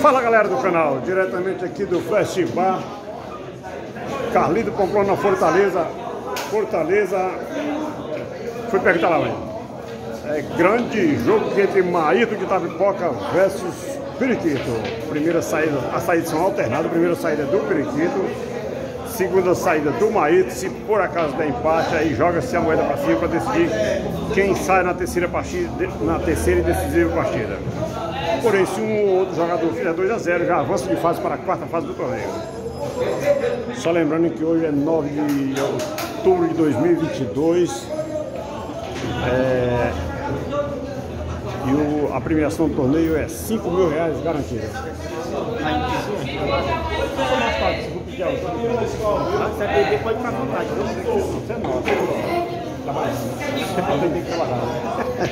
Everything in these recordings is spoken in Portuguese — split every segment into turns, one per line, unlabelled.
Fala galera do canal, diretamente aqui do Flash Bar Carlito Pamplona Fortaleza Fortaleza Fui perguntar lá, mãe é grande jogo entre Maíto de Tapipoca versus Periquito. Primeira saída, as saídas são alternadas. Primeira saída do Periquito. Segunda saída do Maíto. Se por acaso der empate, aí joga-se a moeda para cima para decidir quem sai na terceira partida, na terceira e decisiva partida. Porém, se um ou outro jogador fizer 2 a 0 já avança de fase para a quarta fase do torneio. Só lembrando que hoje é 9 de outubro de 2022. É, e o, a premiação do torneio é 5 mil reais garantida.
Se é bebê, pode ficar à vontade.
Você é nosso. Trabalhando. Tem que trabalhar.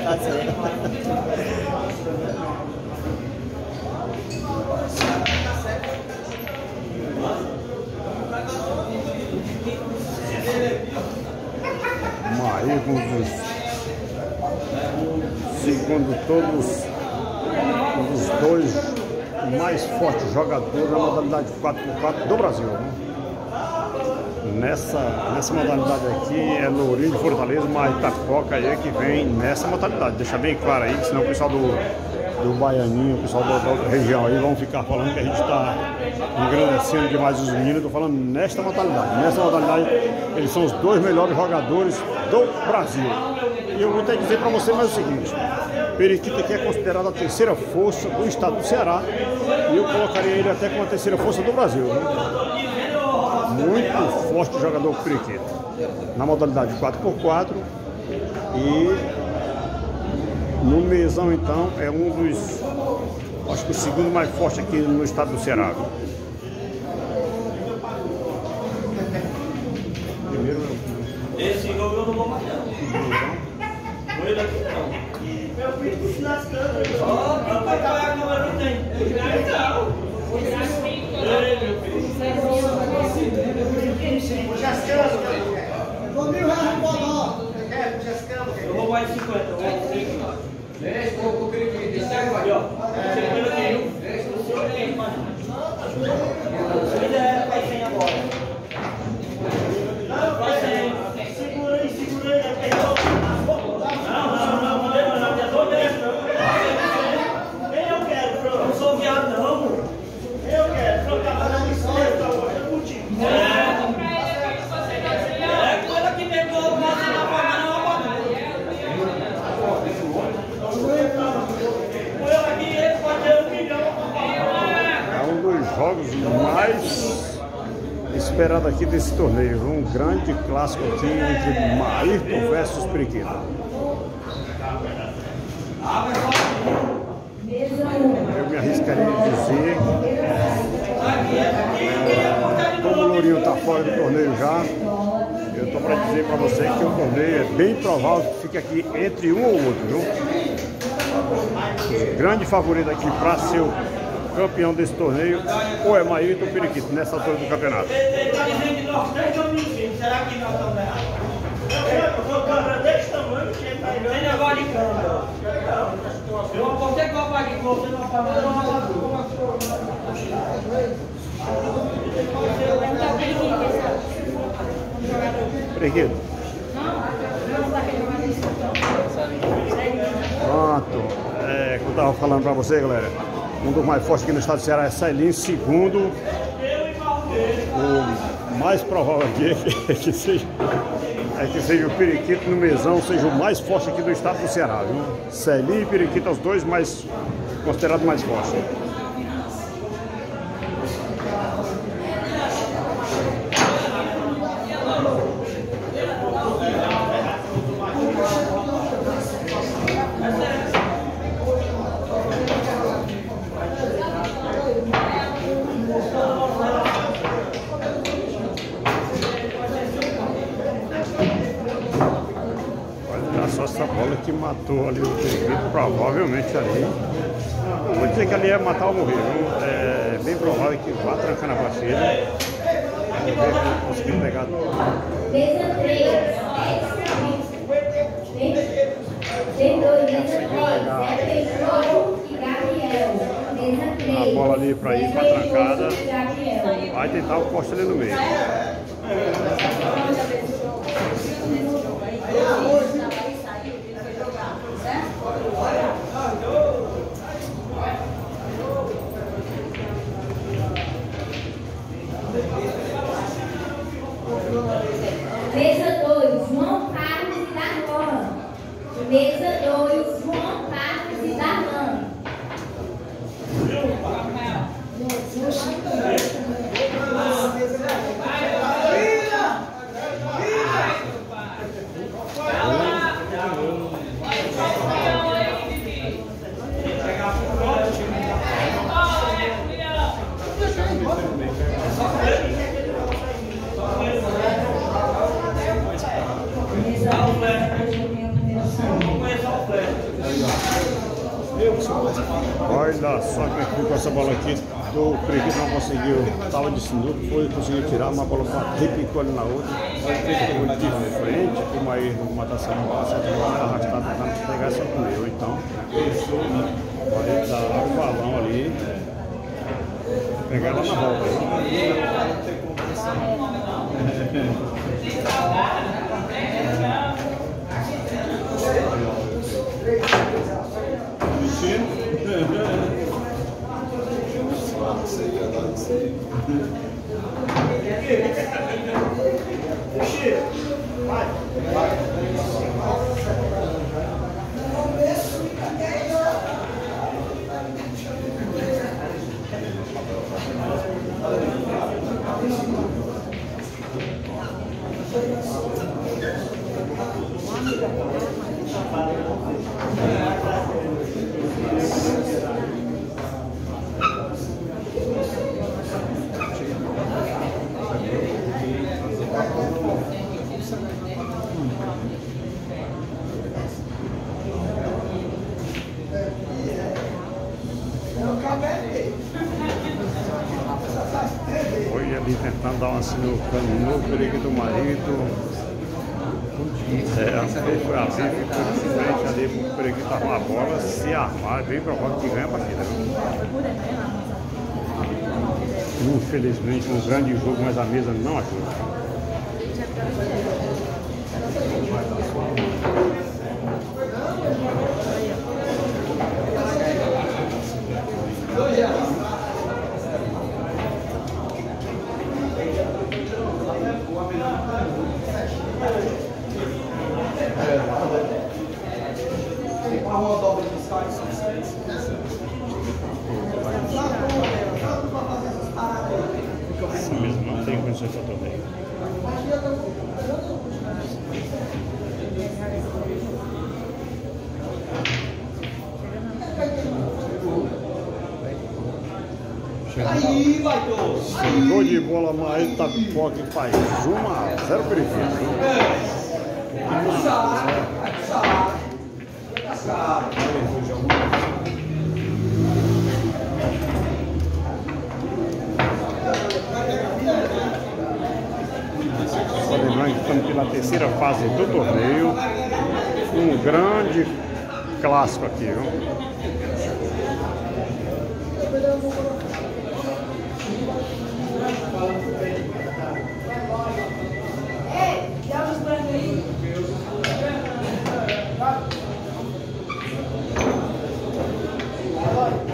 Tá certo.
Maí com os segundo todos um dos dois mais fortes jogadores da modalidade 4x4 do Brasil. Né? Nessa, nessa modalidade aqui é Lourinho de Fortaleza, mas Itapoca aí é que vem nessa modalidade. Deixa bem claro aí, senão o pessoal do, do Baianinho, o pessoal da outra região aí vão ficar falando que a gente está engrandecendo demais os meninos. Estou falando nesta modalidade. Nessa modalidade, eles são os dois melhores jogadores do Brasil. E eu vou até dizer para você mais o seguinte: Periquita aqui é considerado a terceira força do estado do Ceará e eu colocaria ele até como a terceira força do Brasil. Né? Muito forte jogador Periquita. Na modalidade 4x4 e no mesão então é um dos, acho que o segundo mais forte aqui no estado do Ceará. Primeiro
Esse jogo eu não vou matar. Não ele aqui não. Meu filho se lascando. Ó, meu pai vai a câmera não tem. Não. Ei, meu filho. Eu vou mais 50. Eu vou 50. Estou com o perigo de 27, ó. 71. Estou com o
perigo de 27. Esperados aqui desse torneio. Um grande clássico aqui entre Maírton versus Periquita. Eu me arriscaria a dizer. é, como o Lourinho está fora do torneio já, eu estou para dizer para você que o torneio é bem provável que fique aqui entre um ou outro, viu? Grande favorito aqui para ser campeão desse torneio ou é Maíto ou Periquito nessa altura do campeonato.
Será que nós estamos errados? Eu tamanho, que Tem negócio de. Eu eu você, não apagou.
Periquito. Pronto. É, como eu estava falando para você, galera, um dos mais fortes aqui no estado do Ceará é Celinho. Segundo, o mais provável aqui é que, seja, é que seja o Periquito no mesão, seja o mais forte aqui do estado do Ceará. Viu? Celinho e Periquito, os dois mais considerados mais fortes. Olha só essa bola que matou ali o Periquito, provavelmente ali. Não vou dizer que ali é matar ou morrer, viu? É bem provável que vá trancar na se eu conseguir pegar.
Mesa 3. Tem dois, mesa 3. É Pedro e Gabriel. Mesa 3.
A bola ali pra ir pra trancada.
Gabriel.
Vai tentar o poste ali no meio.
Mesa 2, João Carlos e Darlan. Mesa 2, João Carlos e Darlan. Mesa 2, hoje eu tenho a primeira
Olha só que ficou essa bola aqui. O Preguiça não conseguiu, tava de sinuca, foi, conseguiu tirar, uma bola repicou ali na outra. De frente, como aí no matação não passa, a bola arrastada tentando pegar essa com eu. Então, pode dar o balão ali, pegar ela na volta. Olha ali sinuca no perigo do marido. É, foi assim, ficou de frente ali pro perigo tá com a bola, se armar, bem provável que ganha a partida. Infelizmente, um grande jogo, mas a mesa não ajuda. Assim mesmo, não tem condições torneio.
Aí, vai, Tô.
Chegou de bola, mas tá pipoca e faz 1 a 0 periferia. Só pela terceira fase do torneio. Um grande clássico aqui, viu?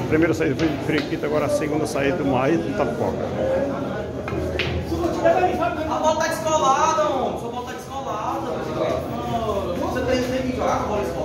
Primeira saída foi de Friquita, agora a segunda saída do Maíra do Tapoca.
A bola tá descolada, homem. Sua bola tá descolada. Ah, Você tem, tem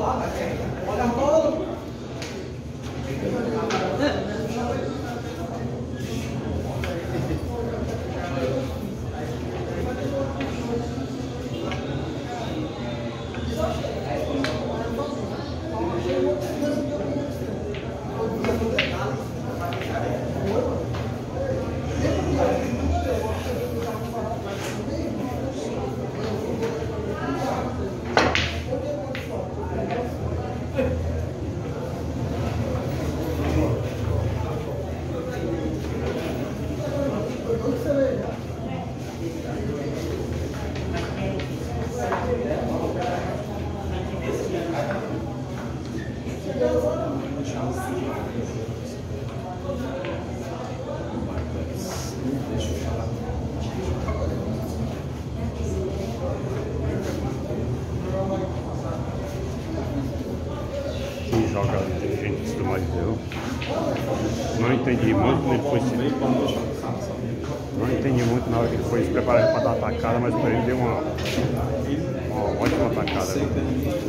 inteligente do mais deu. Não entendi muito como ele foi se. Não entendi muito na hora que ele foi se preparar para dar atacada, mas para ele deu uma, uma ótima atacada. Né?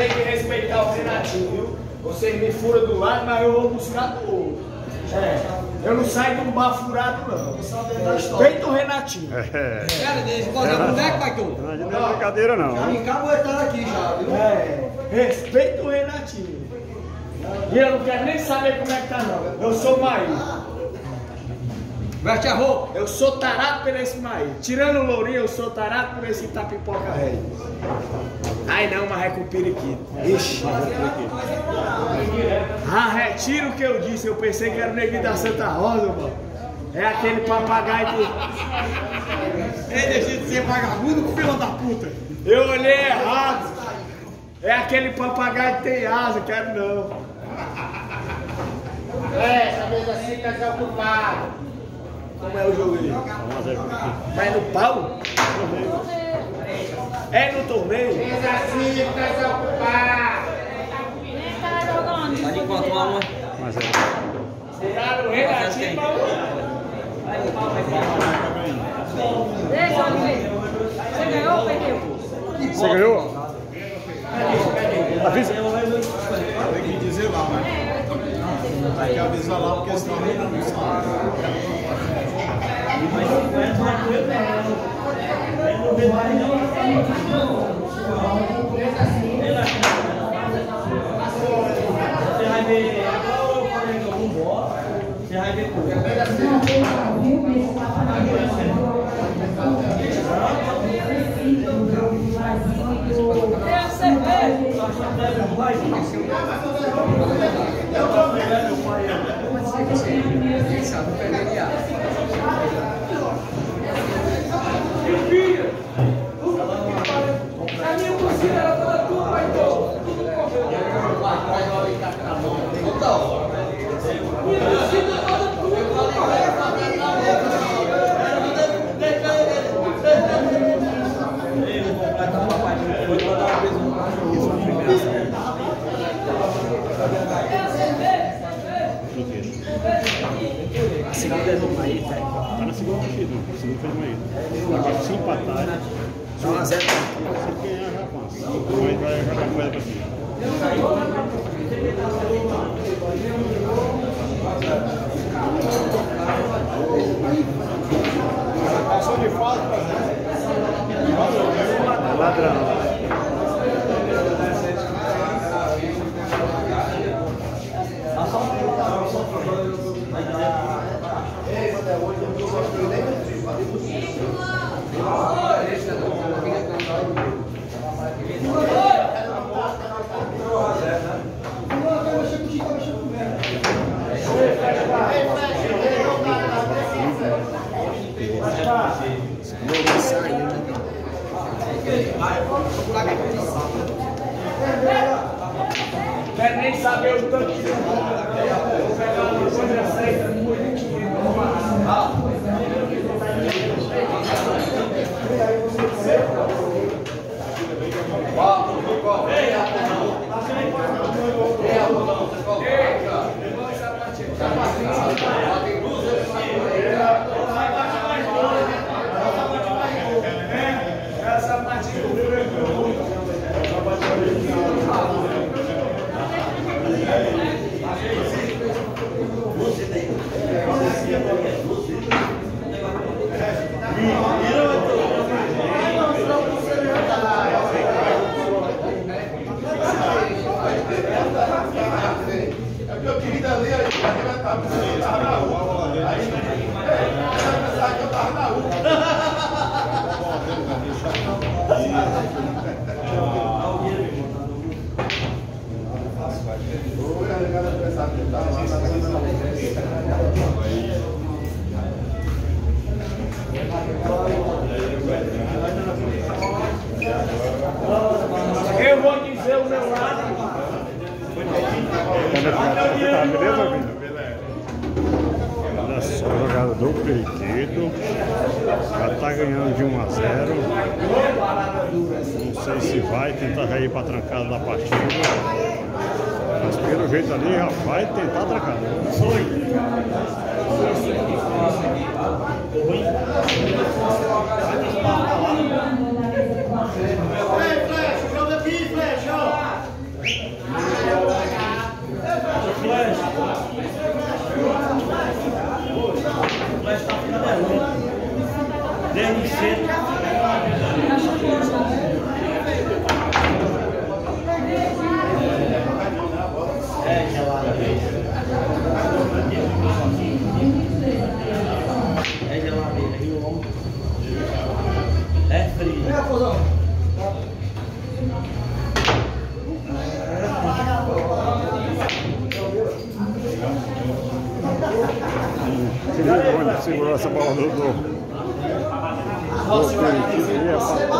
Tem que respeitar o Renatinho, viu? Vocês me furam do lado, mas eu vou buscar do outro. É. Eu não saio de um bar furado, não. Respeita o Renatinho.
É.
Cara, deixa eu fazer um boneco, Paitu.
Não é brincadeira não.
Já me encaboetando aqui já, viu?
É. Respeita o Renatinho. E eu não quero nem saber como é que tá, não. Eu sou Maí.
Veste a roupa.
Eu sou tarado por esse Maí. Tirando o Lourinho, eu sou tarado por esse Itapipoca Rei. Ai não, mas é com periquito. Ixi. Ah, retiro o que eu disse. Eu pensei que era o neguinho da Santa Rosa, mano. É aquele papagaio que.
Ei, deixa de ser vagabundo com fila da puta.
Eu olhei errado. É aquele papagaio que tem asa, quero não. É, essa vez assim tá desocupado. Como é o jogo aí? Vai no pau? É no torneio? Fez assim, tá.
Pode encontrar uma.
Mas é.
Tiraram o Renatinho.
Você ganhou ou perdeu?
Você ganhou? Avisa.
Tem que dizer lá, né? Tem que avisar lá, porque senão não
どうも。
Tá na segunda partida. Segunda foi de manhã. Agora se empatar.
Dá uma zero.
Se ganhar já passa. Então aí vai jogar moeda pra cima.
Pode dizer o meu lado.
Tá beleza, Vini? Olha só, o jogador do Periquito já tá ganhando de 1 a 0. Não sei se vai tentar já ir para trancada da partida. Mas pelo jeito ali já vai tentar trancar.
Flecha, joga aqui, flecha, ó. Flecha. Flecha tá ficando é ruim. Desde cedo.
Segurou, segurou essa bola do, do, e
bola.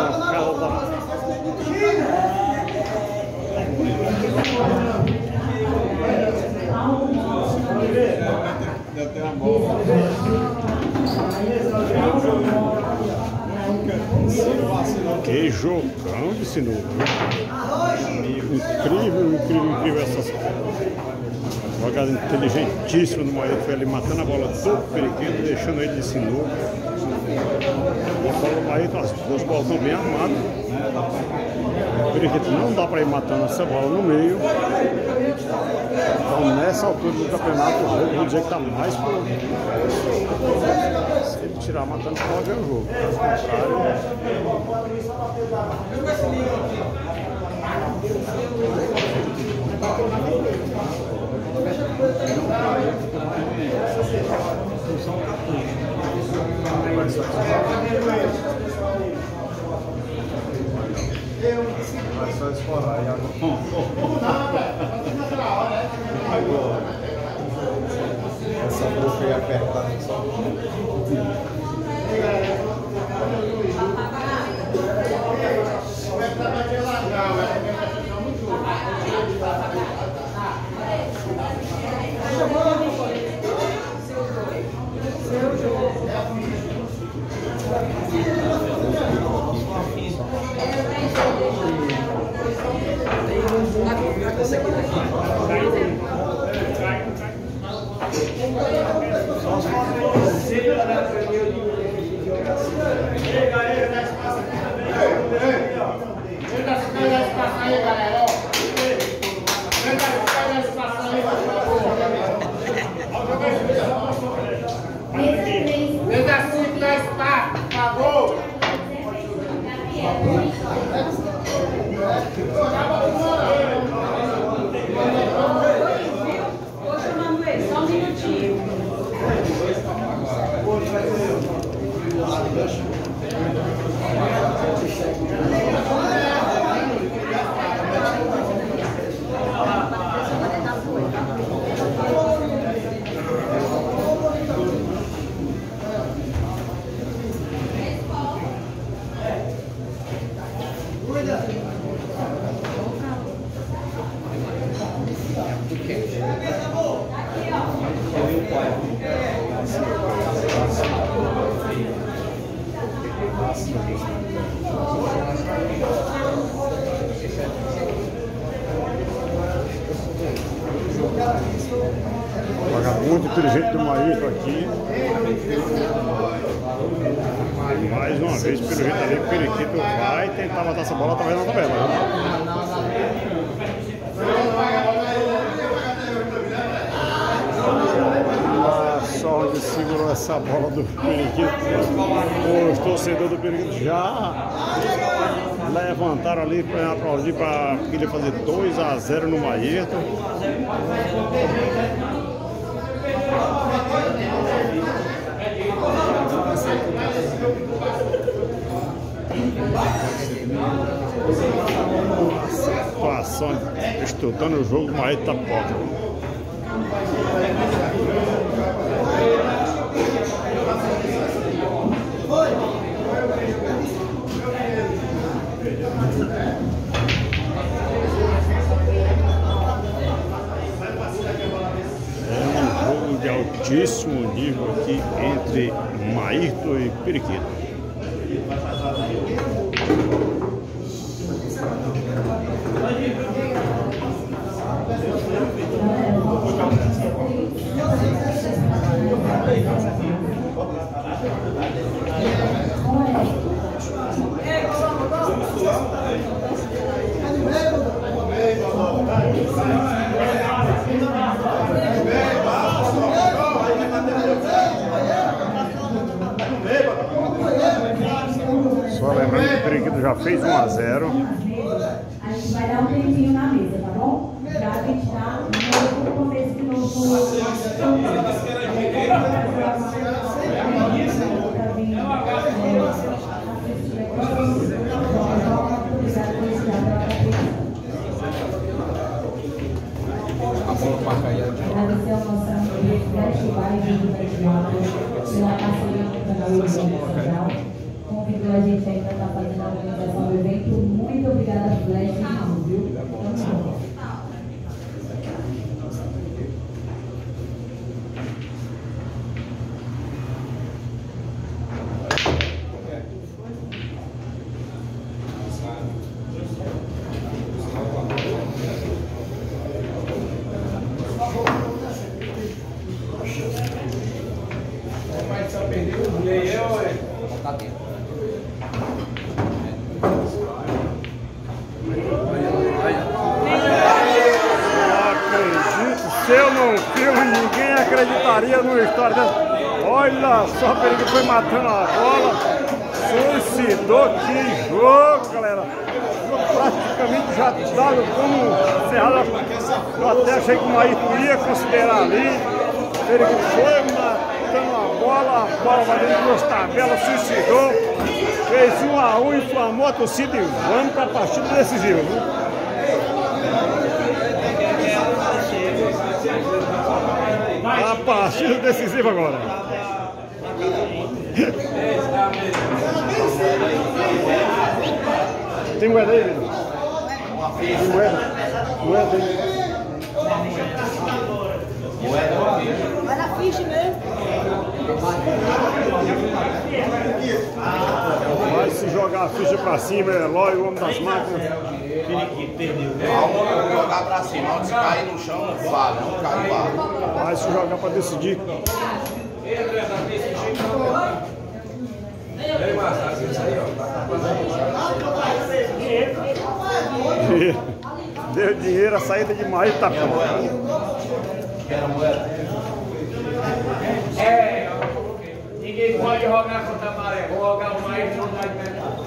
Que jogão de sinuca. Incrível, incrível, incrível essas jogada inteligentíssima do Maíra. Foi ali matando a bola do periquito, deixando ele de sinuca. E a bola do Maíra, as duas bolas estão bem armadas. O periquito não dá para ir matando essa bola no meio. Então nessa altura do campeonato, jogo, vou dizer que está mais por. Se ele tirar matando, pode ver o jogo. Caso contrário,
Vai só escorar aí agora. Essa boca aí apertada só.
Ele fazer 2 a 0 no Maíto. Situação estudando o jogo, mas tá pobre. Altíssimo nível aqui entre Maírto e Periquito. Só lembrando que o Periquito já fez 1 a 0
A gente vai dar um tempinho na mesa, tá bom? Pra gente dar um novo começo de novo. Agradecer ao a gente para estar fazendo a organização do evento. Muito obrigada, Flash, viu? Tamo junto.
Acredito, se eu não filmo, ninguém acreditaria numa história dessa. Olha só, o Periquito foi matando a bola, suicidou, que jogo, galera. Praticamente já dado como encerrado. Eu até achei que o Maíto ia considerar ali. O Periquito foi matando a bola, a bola vai dentro das tabelas, suicidou. Fez um a um, inflamou a torcida e vamos para a partida decisiva. Viu? A partida decisiva agora. Tem moeda aí, Vitor? Tem moeda? Moeda aí.
Vai na ficha mesmo.
Vai se jogar a ficha pra cima, Eloy, o homem das máquinas.
Vamos jogar pra cima. Onde cair no chão, não vale. Não cai, vale.
Vai se jogar pra decidir. Deu dinheiro, a saída de maio tá pronta.
É, ninguém pode jogar contra a maré. Vou jogar o mais e não dá de metade.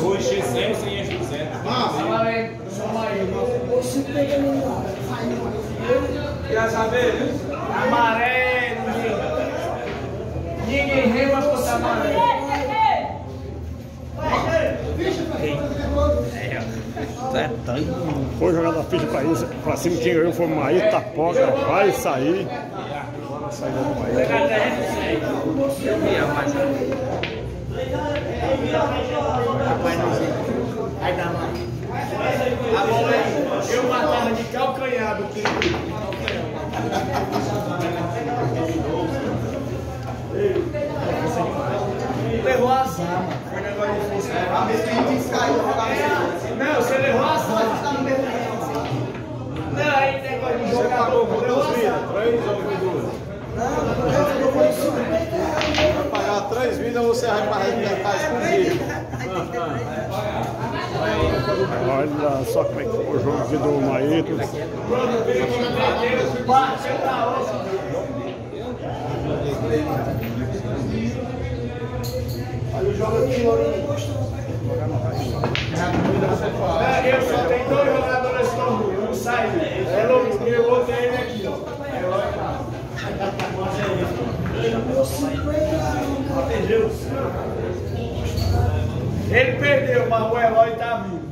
Dois X100 sem X200.
Tá valendo, eu sou mais. Quer saber? A maré, ninguém. Ninguém rema contra a maré.
Foi jogando a ficha pra, isso, pra cima, quem ganhou foi o Maí Tapoca, vai sair. Saída do Maí.
A bola é, eu matava de calcanhar do que. Levou azar, mano. Foi negócio difícil. A vez que a gente caiu,
vidas, você vai pagar escondido.
Olha só como é que foi o jogo aqui do Maíto.
Bateu na hora. É, Eu só tenho dois jogadores que estão ruins, um saiu. É louco, e o outro é ele aqui, ó. É lógico. Entendeu? Ele perdeu, mas o Eloy tá vivo.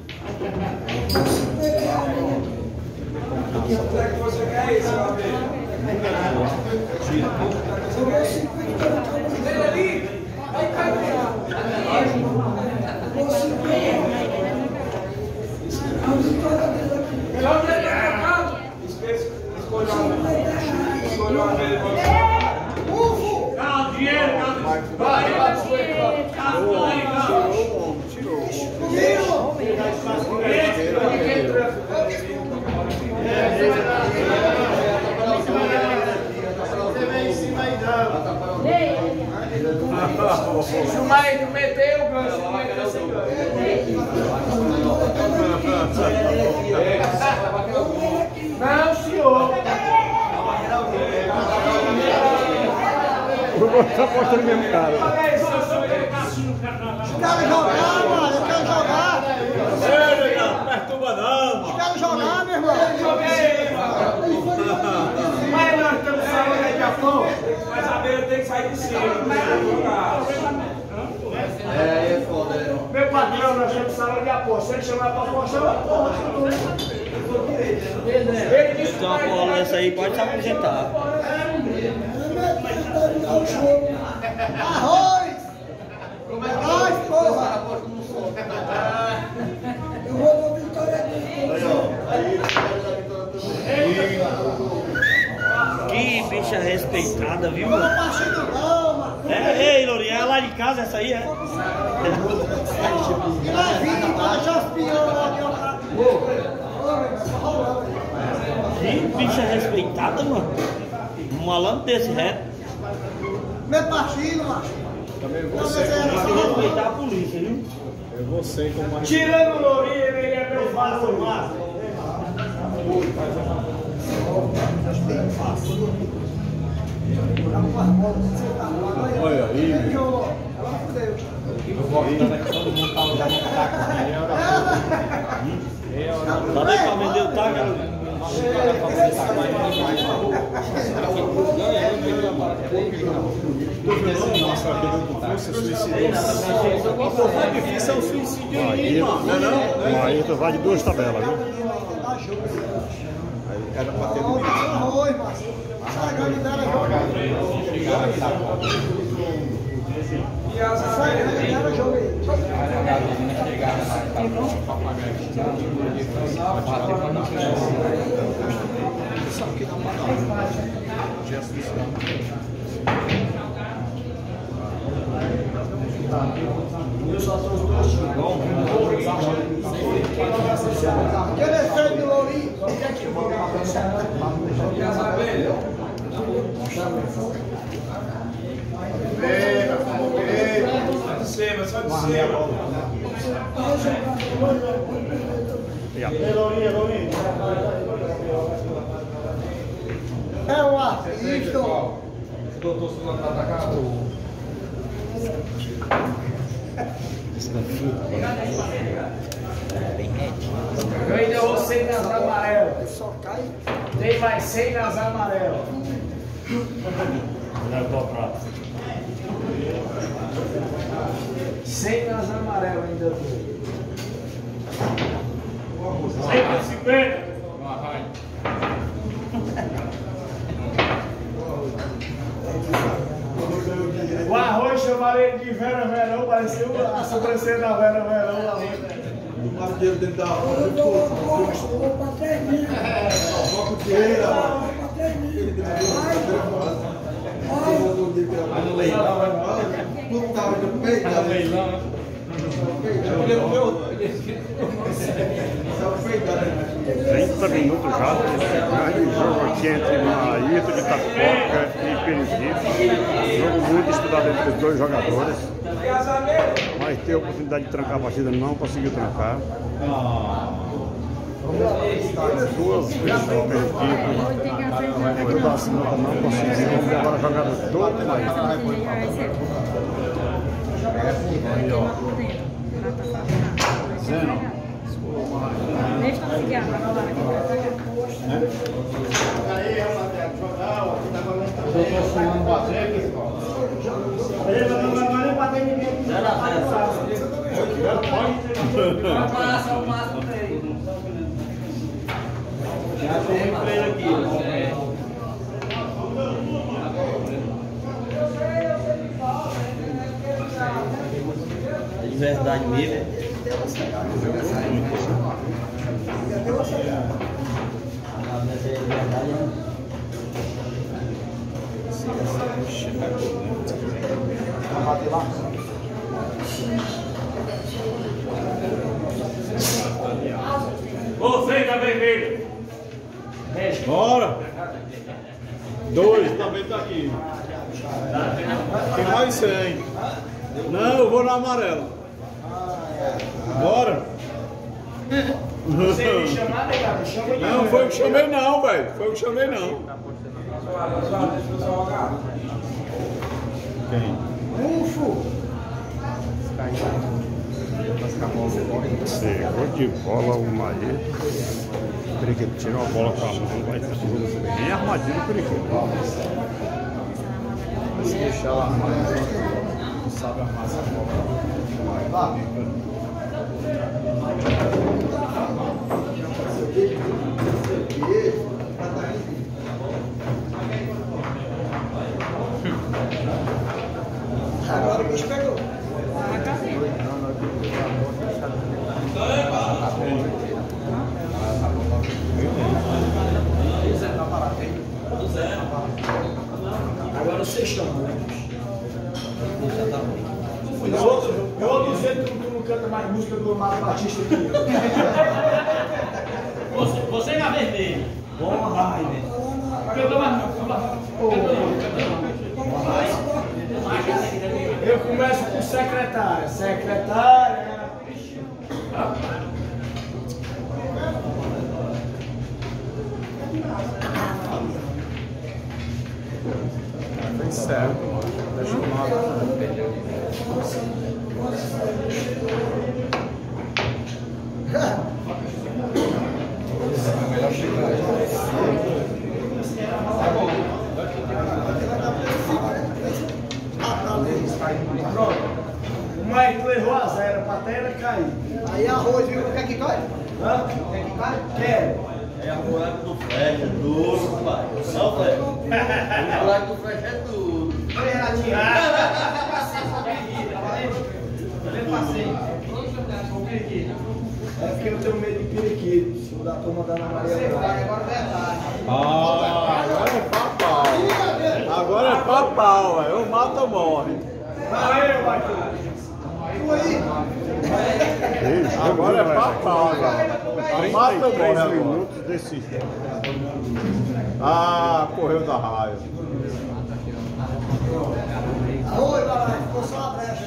Quanto é que você quer isso, meu amigo? Ele ali, vai cair. Melhor que ele tá calmo. Esqueça.
Vai, vai, vai. Carro, vai, carro.
Você vem em cima aí.
Ei,
Se o marido meteu o gancho,
tá postando mesmo cara.
Sou
Quero jogar, mano, eu quero jogar.
Ei, não perturba não, mano.
Quero jogar, meu irmão.
Mas nós estamos saindo daqui a pouco.
Mas a beira tem que sair de cima.
Meu patrão, nós temos sala de aposta. Se ele chamar pra apostar, eu aposto. Ele disse que
Então a bola essa aí pode se aposentar.
Arroz! Arroz, porra! Eu vou pra Vitória
Que bicha respeitada, viu, mano? É, ei, Lourinha, é lá de casa essa aí, é?
E lá vim, lá de outra.
Que bicha respeitada, mano. Um malandro desse reto.
Meu partido, macho.
Também você,
é-
Tem que respeitar a polícia, viu?
é você como uma
Tirando o Lourinho, ele é meu fácil massa.
Olha aí, meu.
Tá bem pra vender o taco, Lourinho?
Nossa, aquele você suicidou. Porra, é difícil é o suicídio aí, mano. Não é não?
O vai de duas tabelas, viu?
Era pra ter
Olha o arroz, macho. Sai, grande dela, joga. Sai, grande dela, joga aí. Quem defende o Lourinho?
De cima, só de cima.
É o artista.
Eu ainda vou 100 nas amarelas.
Só cai.
Tem mais 100 nas amarelas. Cem nas amarelas ainda tô.
150.
O arroz chamaram ele de Vera Verão, parecia a sobrancelha da Vera Verão lá.
O madeiro dentro da roda.
Eu dou eu vou pra três mil.
Coloca o dinheiro,
Eu
mano.
vou pra três mil.
Vai no leilão, vai Puta, no peito. Vai no leilão.
30 minutos já grande jogo aqui entre Maíto de Itacoca e Periquito. Jogo muito estudado entre os dois jogadores. Mas teve a oportunidade de trancar a partida, não conseguiu trancar. Duas vezes o Periquito. Sinuca, não conseguiu. Agora a jogada do Maíto.
Deixa eu conseguir a
Passa o máximo dele. Já tem pra ele aqui. É de verdade mesmo. Você da vermelha.
Bora! Dois também tá aqui. Tem mais 100. Não, eu vou na amarela. Bora!
Você me chamar, negado? Chama ele.
Não, foi o que chamei não, velho. Foi o que chamei não. Quem?
Ufo.
Chegou de bola o Maê. Periquito tirou a bola com a mão, vai segurando bem armadilho o Periquito.
Se deixar ela armar, não sabe armar essa bola.
Agora o bicho pegou.
Agora você chama, né? Canta mais música do Mário Batista aqui.
Você, você na vermelha.
Bom, Rainer.
Canta mais.
Eu começo com secretária. Secretária.
Foi certo. Deixa eu lá.
O Maicon errou a zero, pra terra cair.
Aí arroz, viu? Quer que cai?
Hã?
Quer que cai?
Quero.
É a moleque do Fred, é duro, pai. Não, Fred? O moleque do Fred é duro.
Renatinho.
É porque eu tenho medo de periquito. Se o da turma da Ana Maria Braga.
Agora é verdade.
Ah, agora é papau. Agora é papau. Eu mato ou morre.
Jogo,
Agora é papau, velho. Mata ou morre
33
agora.
minutos desse
Ah, correu da raia.
Arroz, papai. Ficou só uma brecha.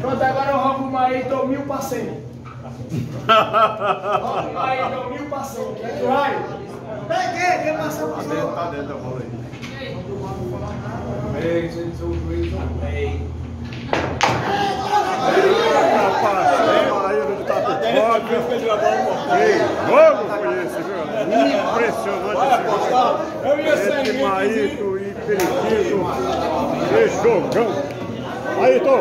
Pronto, agora eu roubo o Maí e dou mil pra cem. Roubo o Maí e dou mil pra cem. Quer vai?
Peguei, quem passou
Tá
passou.
dentro, tá dentro da bola aí.
Rapaz, aí do Tapicó. Que jogo foi esse, viu? Impressionante esse jogo.
Eu ia
Entre Maíto e Periquito. Que jogão. Maíto.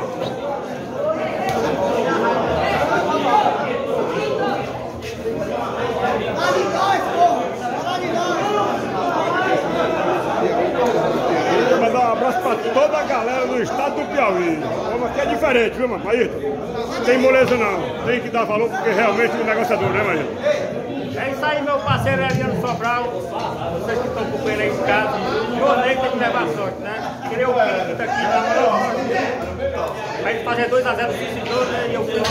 Fala de nós, porra. Fala de nós.
Queria mandar um abraço pra toda a galera do estado do Piauí. Aqui é diferente, viu, mano? Não tem moleza não. Tem que dar valor porque realmente o negócio é duro, né, Maíto?
É isso aí, meu parceiro Eliano Sobral. Vocês que estão acompanhando aí em casa. O Ney tem que levar sorte, né? Queria o Periquito aqui na mão. Vai fazer 2x0 decisor, né? E eu fui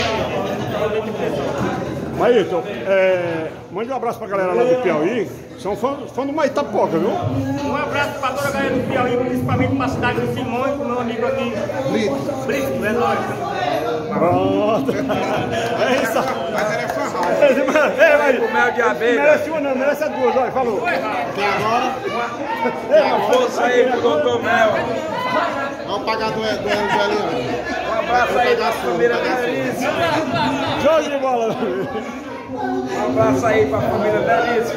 realmente tem que ter
Maíto, é, mande um abraço pra galera lá do Piauí. São fãs fã do Maitapoca, viu?
Um abraço para toda a galera do Piauí, principalmente para a cidade de Simões, pro meu amigo aqui. Brito. Brito, é nóis.
Pronto. É isso. Mas ele é fã. É, Maíto.
O mel de abelha.
Merece uma não, merece as duas, olha, falou.
Tem agora?
Uma
força aí pro doutor Mel.
Vamos pagar do do.
Um abraço aí pra família Delícia.
Jogo de bola.
Um abraço aí pra família Delícia.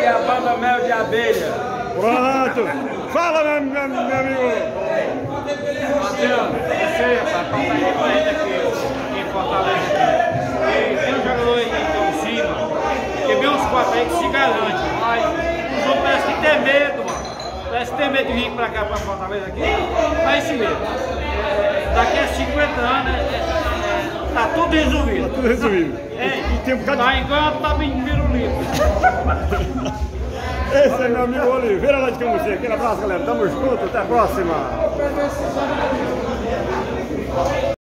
E a banda Mel de Abelha.
Pronto. Fala, meu, meu, meu amigo.
Adriano, você, rapaz, aí pra gente aqui em Fortaleza. aqui. Tem um jogador aí em cima, que vem uns quatro aí que se garante, mas os outros parecem que tem medo, mano. Parece que tem medo de vir pra cá, pra Fortaleza aqui. Mas é isso mesmo. Daqui a 50 anos, é, é, tá tudo resolvido.
Tudo resolvido.
É,
E tem um bocado
tá enquanto tá bem pirulito.
Esse é meu amigo Oliveira lá de Camusim. Aquele abraço, galera. Tamo junto. Até a próxima.